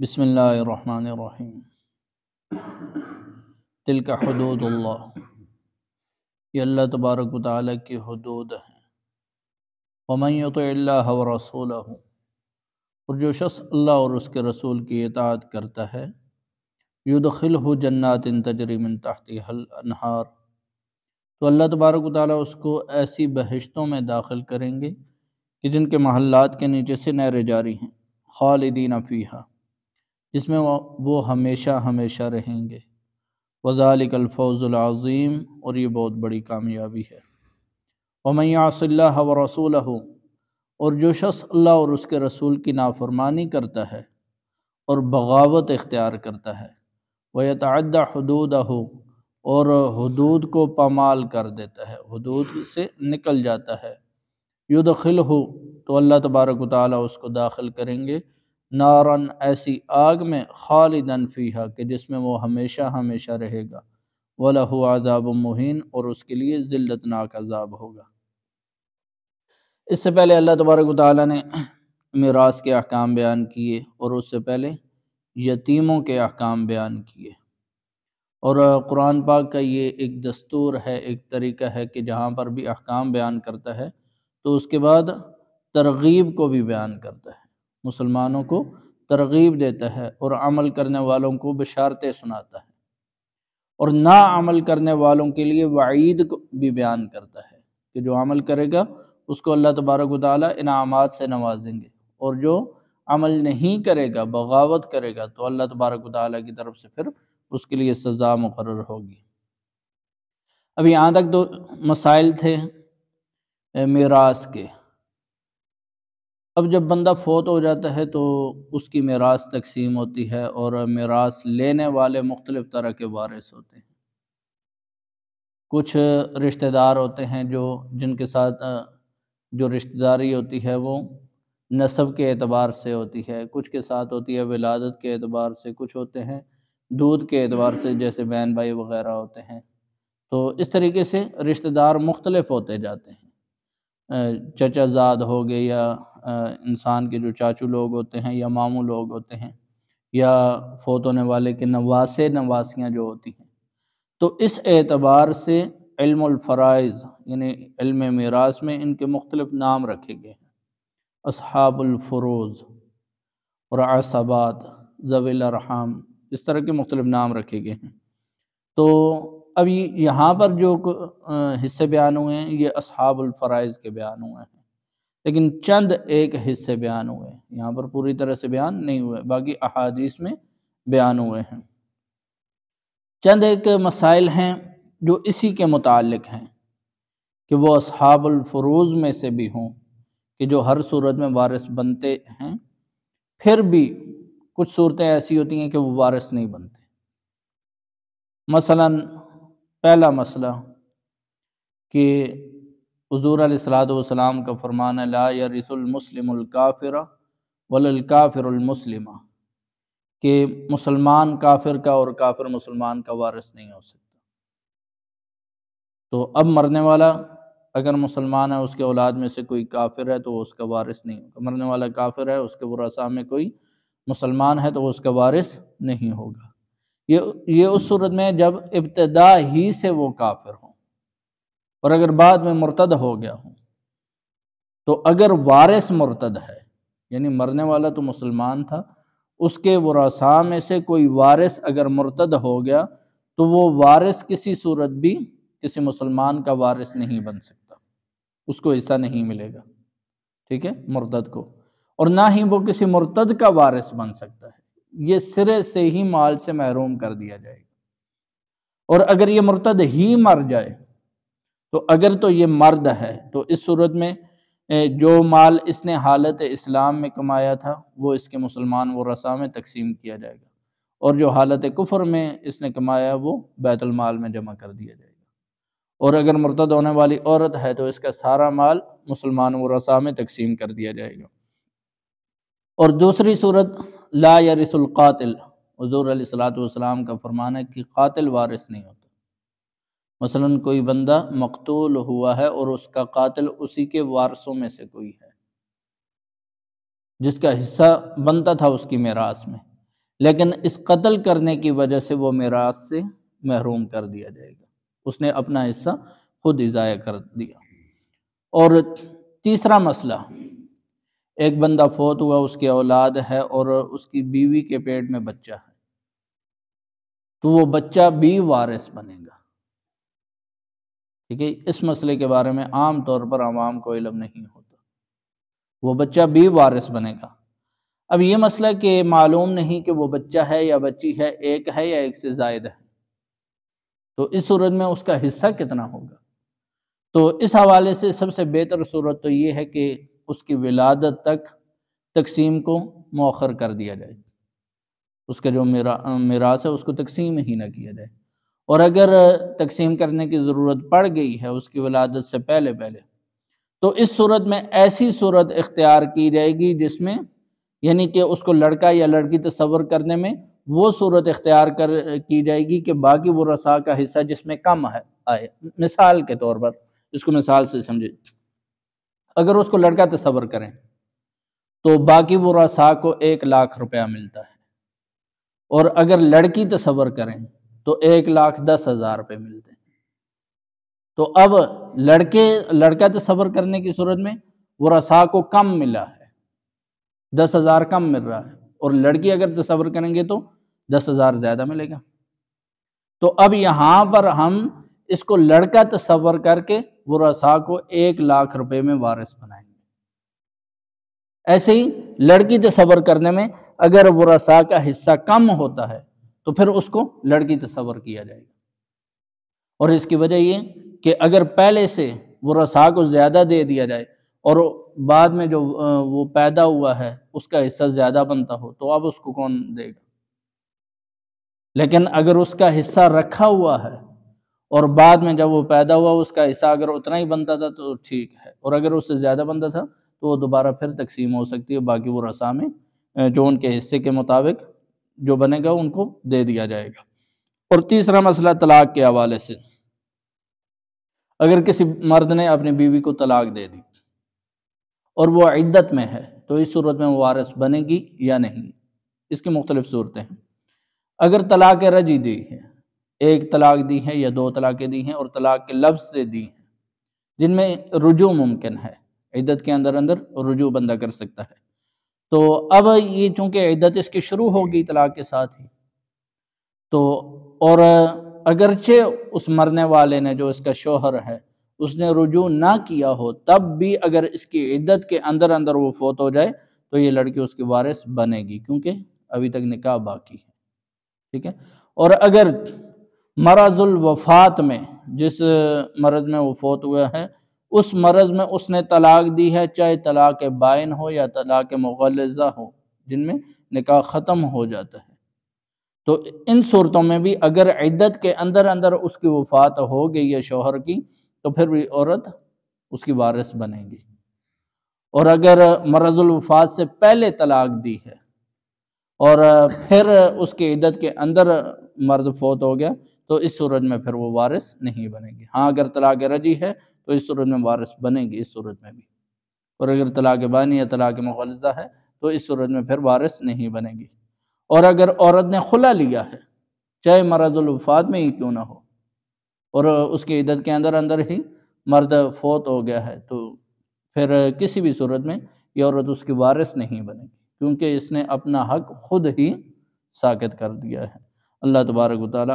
बसमीम तिल का ये अल्लाह तबारक ताली की हदूद हैं। वमैत व रसूल और जो शख्स अल्लाह और उसके रसूल की इतात करता है युदखिल हो जन्नात तजरीमिन तहती हल अनहार तो अल्लाह तबारक ताली उसको ऐसी बहशतों में दाखिल करेंगे कि जिनके महल्लात के नीचे से नहरें जारी हैं, खालिदीन फ़ीहा, जिसमें वो हमेशा हमेशा रहेंगे। वज़ालिकल्फ़ौज़ुलज़ीम और ये बहुत बड़ी कामयाबी है। वमैयासल्ला व रसूल और जो शख्स अल्लाह और उसके रसूल की नाफरमानी करता है, और बगावत इख्तियार करता है, वह हदूद और हदूद को पामाल कर देता है। हदूद से निकल जाता है। युदखिल हो तो अल्लाह तबारक ताली उसको दाखिल करेंगे। नारन, ऐसी आग में, खालिदन फ़ीहा, कि जिसमें वो हमेशा हमेशा रहेगा। वलहु आज़ाब मुहिन, और उसके लिए ज़िल्लतनाक अजाब होगा। इससे पहले अल्लाह तबारक ताली ने मीरास के अहकाम बयान किए, और उससे पहले यतीमों के अहकाम बयान किए। और कुरान पाक का ये एक दस्तूर है, एक तरीका है कि जहाँ पर भी अहकाम बयान करता है तो उसके बाद तरगीब को भी बयान करता है। मुसलमानों को तरगीब देता है और अमल करने वालों को बशारतें सुनाता है। और ना अमल करने वालों के लिए वईद को भी बयान करता है कि जो अमल करेगा, उसको अल्लाह तबारक ताली इनामात से नवाजेंगे। और जो अमल नहीं करेगा, बगावत करेगा तो अल्लाह तबारक ताली की तरफ़ से फिर उसके लिए सज़ा मुकर होगी। अभी यहाँ तक दो मसाइल थे। मेरास के। अब जब बंदा फोत हो जाता है तो उसकी मीरास तकसीम होती है और मीरास लेने वाले मुख्तलिफ़ तरह के वारिस होते हैं। कुछ रिश्तेदार होते हैं जो, जिनके साथ जो रिश्तेदारी होती है वो नसब के एतबार से होती है, कुछ के साथ होती है विलादत के अतबार से, कुछ होते हैं दूध के एतबार से, जैसे बहन भाई वगैरह होते हैं। तो इस तरीके से रिश्तेदार मुख्तलिफ़ होते जाते हैं। चचाजाद हो गए या इंसान के जो चाचू लोग होते हैं या मामू लोग होते हैं या फोत होने वाले के नवासे नवासियाँ जो होती हैं। तो इस एतबार से इल्मफ़राइज़ यानी इल्म में इनके मुख्तलिफ़ नाम रखे गए हैं। असहाबुलफ़रोज़ और असबात जविलरहम इस तरह के मुख्तलिफ़ नाम रखे गए हैं। तो अभी यहाँ पर जो हिस्से बयान हुए हैं, ये असहाबुलफ़राइज़ के बयान हुए हैं। लेकिन चंद एक हिस्से बयान हुए हैं। यहाँ पर पूरी तरह से बयान नहीं हुए, बाकी अहादीस में बयान हुए हैं। चंद एक मसाइल हैं जो इसी के मुतालिक हैं कि वो असहाबुलफरूज़ में से भी हों, कि जो हर सूरत में वारिस बनते हैं। फिर भी कुछ सूरतें ऐसी होती हैं कि वो वारिस नहीं बनते। मसलन पहला मसला कि हजूर सलाम का फरमान ला यरसलमसलमकाफ़िर वलकाफ़िरमसलिमा कि मुसलमान काफिर का और काफिर मुसलमान का वारिस नहीं हो सकता। तो अब मरने वाला अगर मुसलमान है, उसके औलाद में से कोई काफिर है तो उसका वारिस नहीं होगा। मरने वाला काफिर है, उसके बुरासा में कोई मुसलमान है तो उसका वारिस नहीं होगा। ये ये उस सूरत में जब इब्तदा ही से वो काफिर हो, और अगर बाद में मुर्तद हो गया हूँ तो अगर वारिस मुर्तद है, यानी मरने वाला तो मुसलमान था, उसके वसा में से कोई वारिस अगर मुर्तद हो गया तो वो वारिस किसी सूरत भी किसी मुसलमान का वारिस नहीं बन सकता। उसको ऐसा नहीं मिलेगा। ठीक है? मुर्तद को। और ना ही वो किसी मुर्तद का वारिस बन सकता है। ये सिरे से ही माल से महरूम कर दिया जाएगा। और अगर ये मुर्तद ही मर जाए तो अगर तो ये मर्द है तो इस सूरत में जो माल इसने हालत इस्लाम में कमाया था, वो इसके मुसलमान व रसा में तकसीम किया जाएगा। और जो हालत कुफर में इसने कमाया, वो बैतुलमाल में जमा कर दिया जाएगा। और अगर मुर्तद होने वाली औरत है तो इसका सारा माल मुसलमान रसा में तकसीम कर दिया जाएगा। और दूसरी सूरत ला यरसुल्क़ातिल हजूर सलाम का फरमान है कि कातिल वारिस नहीं होता। मसलन कोई बंदा मकतूल हुआ है और उसका कातिल उसी के वारसों में से कोई है। जिसका हिस्सा बनता था उसकी मेरास में। लेकिन इस कत्ल करने की वजह से वो मेरास से महरूम कर दिया जाएगा। उसने अपना हिस्सा खुद ही ज़ाया कर दिया। और तीसरा मसला एक बंदा फोत हुआ, उसकी औलाद है और उसकी बीवी के पेट में बच्चा है। तो वो बच्चा भी वारिस बनेगा। ठीक है, इस मसले के बारे में आम तौर पर आवाम को इलम नहीं होता। वो बच्चा भी वारिस बनेगा। अब ये मसला कि मालूम नहीं कि वो बच्चा है या बच्ची है, एक है या एक से जायद है तो इस सूरत में उसका हिस्सा कितना होगा? तो इस हवाले से सबसे बेहतर सूरत तो ये है कि उसकी विलादत तक तकसीम को मौखर कर दिया जाए। उसका जो मेरा, मेरास है, उसको तकसीम ही ना किया जाए। और अगर तकसीम करने की ज़रूरत पड़ गई है उसकी विलादत से पहले पहले तो इस सूरत में ऐसी सूरत इख्तियार की जाएगी जिसमें, यानी कि उसको लड़का या लड़की तस्वर करने में वो सूरत इख्तियार कर, की जाएगी कि बाकी वो रसा का हिस्सा जिसमें कम है, आए, मिसाल के तौर पर, इसको मिसाल से समझे। अगर उसको लड़का तस्वर करें। तो बाकी वो रसा को एक लाख रुपया मिलता है। और अगर लड़की तस्वर करें तो एक लाख दस हज़ार रुपये मिलते हैं। तो अब लड़के, लड़का तस्वर करने की सूरत में वो रसा को कम मिला है। दस हज़ार कम मिल रहा है। और लड़की अगर तस्वर करेंगे तो दस हज़ार ज़्यादा मिलेगा। तो अब यहाँ पर हम इसको लड़का तस्वर करके वो रसा को एक लाख रुपए में वारिस बनाएँगे। ऐसे ही लड़की तस्वर करने में अगर वो रसा का हिस्सा कम होता है तो फिर उसको लड़की तस्वर किया जाएगा। और इसकी वजह ये कि अगर पहले से वो रसा को ज़्यादा दे दिया जाए और बाद में जो वो पैदा हुआ है, उसका हिस्सा ज़्यादा बनता हो तो अब उसको कौन देगा? लेकिन अगर उसका हिस्सा रखा हुआ है और बाद में जब वो पैदा हुआ, उसका हिस्सा अगर उतना ही बनता था तो ठीक है। और अगर उससे ज़्यादा बनता था तो वो दोबारा फिर तकसीम हो सकती है। बाकी वो रसा में जो उनके हिस्से के मुताबिक जो बनेगा, उनको दे दिया जाएगा। और तीसरा मसला तलाक के हवाले से। अगर किसी मर्द ने अपनी बीवी को तलाक दे दी, और वो इद्दत में है तो इस सूरत में वारस बनेगी या नहीं? इसकी मुख्तलिफ़ सूरतें हैं। अगर तलाक रज़ी दी है एक तलाक दी है या दो तलाक़ें दी हैं और तलाक के लफ्ज़ से दी हैं। जिनमें रुजू मुमकिन है। इद्दत के अंदर अंदर रुजू बंदा कर सकता है। तो अब ये चूँकि इद्दत इसकी शुरू होगी तलाक के साथ ही तो और अगरचे उस मरने वाले ने जो इसका शोहर है, उसने रुजू ना किया हो, तब भी अगर इसकी इद्दत के अंदर अंदर वो फोत हो जाए तो ये लड़की उसकी वारिस बनेगी, क्योंकि अभी तक निकाह बाकी है। ठीक है? और अगर मरजुल वफात में, जिस मरज में वो फोत हुआ है, उस मरज़ में उसने तलाक दी है, चाहे तलाक बाइन हो या तलाक मुगलज़ा हो, जिनमें निकाह ख़त्म हो जाता है। तो इन सूरतों में भी अगर इद्दत के अंदर अंदर उसकी वफात हो गई है शोहर की तो फिर भी औरत उसकी वारिस बनेगी। और अगर मरजुलवफात से पहले तलाक दी है, और फिर उसकी इद्दत के अंदर मर्द फोत हो गया तो इस सूरत में फिर वो वारिस नहीं बनेगी। हाँ अगर तलाक रज़ी है तो इस सूरत में वारिस बनेगी, इस सूरत में भी। और अगर तलाक बानी या तलाक मुखलजा है तो इस सूरत में फिर वारिस नहीं बनेगी। और अगर औरत ने खुला लिया है, चाहे मरजुलवफात में ही क्यों ना हो, और उसकी इद्दत के अंदर अंदर ही मर्द फोत हो गया है तो फिर किसी भी सूरत में ये औरत उसकी वारिस नहीं बनेगी, क्योंकि इसने अपना हक खुद ही साकित कर दिया है। अल्लाह तबारक वाली